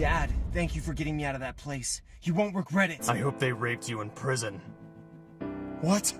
Dad, thank you for getting me out of that place. You won't regret it. I hope they raped you in prison. What?